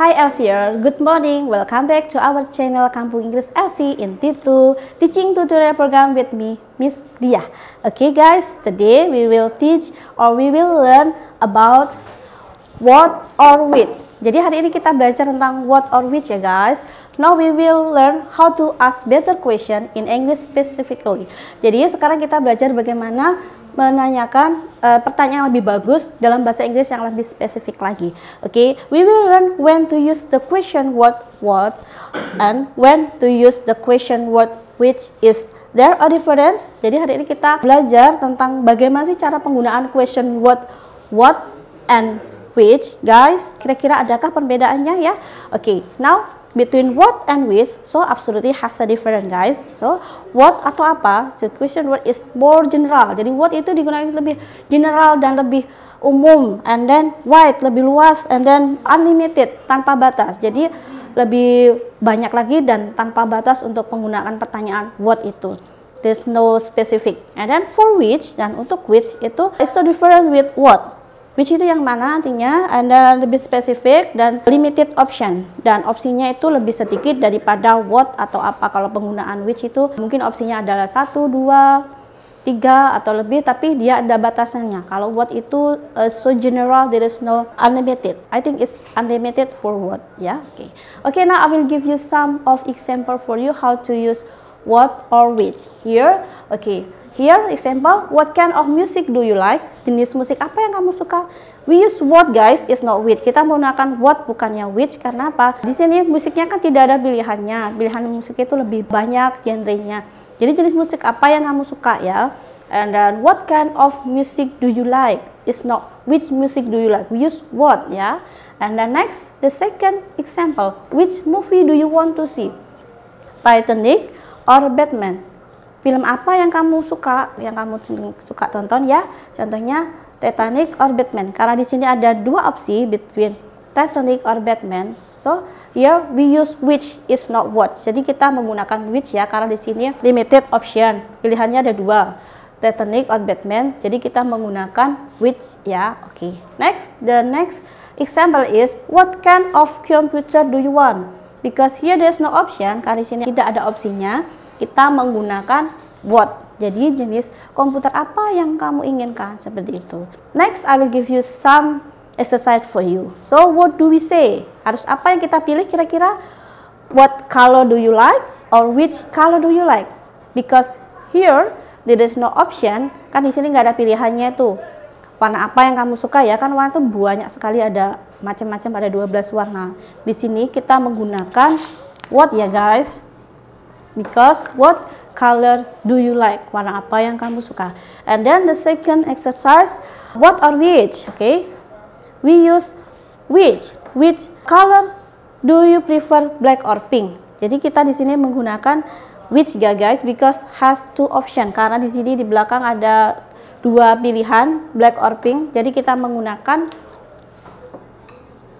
Hi Elsie, good morning. Welcome back to our channel Kampung Inggris Elsie in T2 teaching tutorial program with me, Miss Dia. Okay guys, today we will teach or we will learn about what or which. Jadi hari ini kita belajar tentang what or which ya guys. Now we will learn how to ask better question in English specifically. Jadi sekarang kita belajar bagaimana menanyakan uh, pertanyaan yang lebih bagus dalam bahasa Inggris yang lebih spesifik lagi. Oke, okay? we will learn when to use the question word what and when to use the question word which is there a difference. Jadi hari ini kita belajar tentang bagaimana sih cara penggunaan question word what and which guys kira-kira adakah perbedaannya ya? Oke okay, now between what and which so absolutely has a different guys. So what atau apa the question word is more general. Jadi what itu digunakan lebih general dan lebih umum and then wide lebih luas and then unlimited tanpa batas. Jadi lebih banyak lagi dan tanpa batas untuk penggunaan pertanyaan what itu. There's no specific. And then for which dan untuk which itu is so different with what which itu yang mana artinya Anda lebih spesifik dan limited option dan opsinya itu lebih sedikit daripada what atau apa kalau penggunaan which itu mungkin opsinya adalah satu dua tiga atau lebih tapi dia ada batasannya kalau what itu uh, so general there is no unlimited I think it's unlimited for what ya yeah? oke okay. okay now I will give you some of example for you how to use what or which here okay Here example, what kind of music do you like? Jenis musik apa yang kamu suka? We use what guys, is not which. Kita menggunakan what bukannya which karena apa? Di sini musiknya kan tidak ada pilihannya. Pilihan musik itu lebih banyak genrenya. Jadi jenis musik apa yang kamu suka ya? And then what kind of music do you like? Is not which music do you like? We use what ya. And then next, the second example, which movie do you want to see? Titanic or Batman? film apa yang kamu suka, yang kamu suka tonton ya. Contohnya Titanic or Batman. Karena di sini ada dua opsi between Titanic or Batman. So here we use which is not what. Jadi kita menggunakan which ya karena di sini limited option. Pilihannya ada dua. Titanic or Batman. Jadi kita menggunakan which ya. Oke. Okay. Next, the next example is what kind of computer do you want? Because here there's no option. Karena di sini tidak ada opsinya kita menggunakan what. Jadi jenis komputer apa yang kamu inginkan seperti itu. Next, I will give you some exercise for you. So, what do we say? Harus apa yang kita pilih kira-kira? What color do you like or which color do you like? Because here there is no option. Kan di sini nggak ada pilihannya tuh. Warna apa yang kamu suka ya? Kan warna itu banyak sekali ada macam-macam ada 12 warna. Di sini kita menggunakan what ya guys? because what color do you like? Warna apa yang kamu suka? And then the second exercise what or which? Okay. We use which? Which color do you prefer black or pink? Jadi kita di sini menggunakan which ya guys? Because has two option. Karena di sini di belakang ada dua pilihan black or pink. Jadi kita menggunakan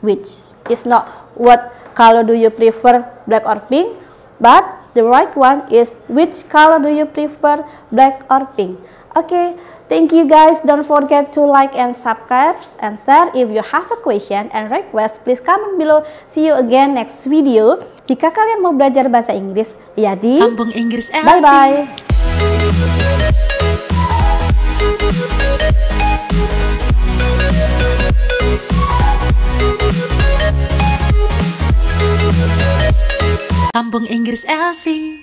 which is not what color do you prefer black or pink but The right one is which color do you prefer, black or pink? Okay, thank you guys. Don't forget to like and subscribe and share. If you have a question and request, please comment below. See you again next video. Jika kalian mau belajar bahasa Inggris, ya di Kampung Inggris Bye-bye. Kampung Inggris Elsie